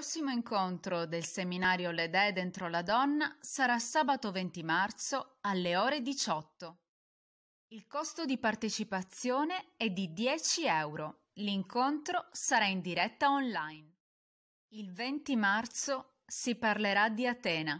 prossimo incontro del seminario Le Dee dentro la donna sarà sabato 20 marzo alle ore 18. Il costo di partecipazione è di 10 euro. L'incontro sarà in diretta online. Il 20 marzo si parlerà di Atena.